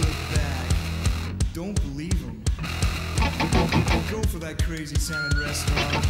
look back. Don't believe them. Go for that crazy sounding restaurant.